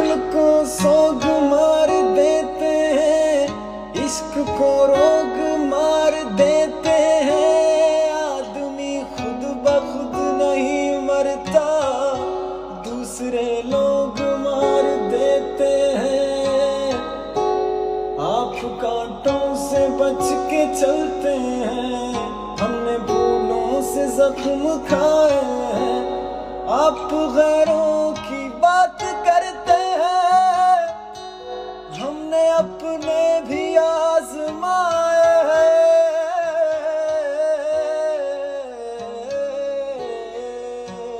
अक्ल को सोग मार देते हैं, इश्क को रोग मार देते हैं। आदमी खुद बखुद नहीं मरता, दूसरे लोग मार देते हैं। आप कांटों से बच के चलते हैं, हमने भूलों से जख्म खाए हैं। आप गैरों की अपने भी